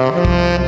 Música